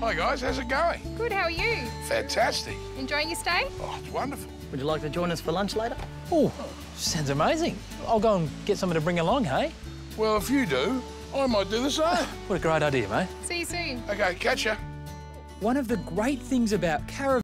Hi, guys. How's it going? Good, how are you? Fantastic. Enjoying your stay? Oh, it's wonderful. Would you like to join us for lunch later? Oh, sounds amazing. I'll go and get someone to bring along, hey? Well, if you do, I might do the same. What a great idea, mate. See you soon. okay, catch ya. One of the great things about caravan